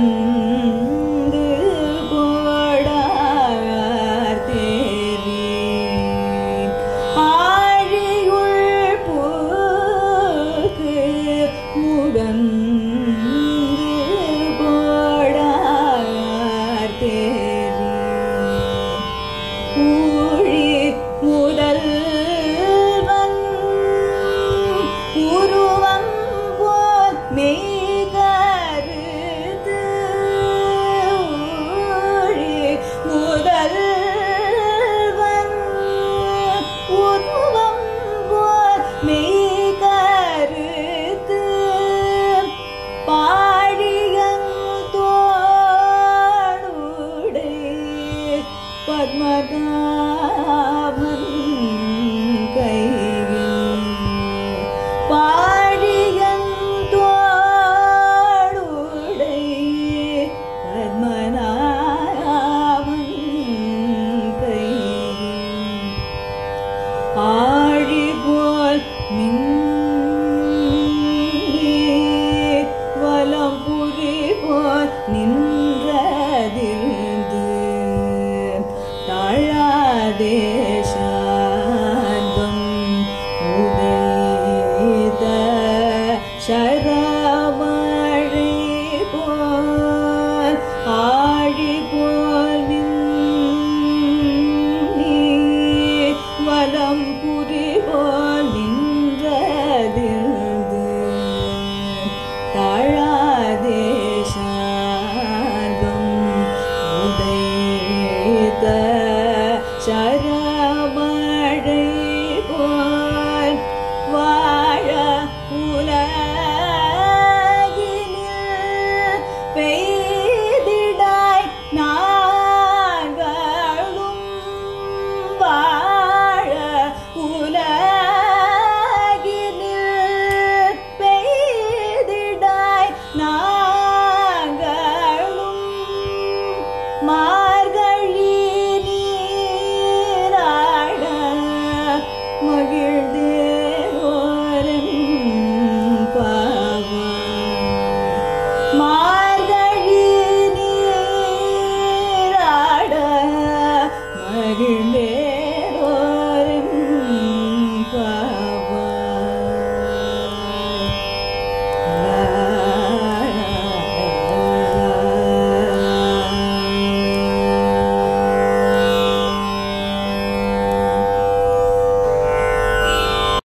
mm you. me. சரமழை போல் வாழ உலகினில் பெய்திடாய் நாங்களும். வாழ உலகினில் பெய்திடாய் நாங்களும். மா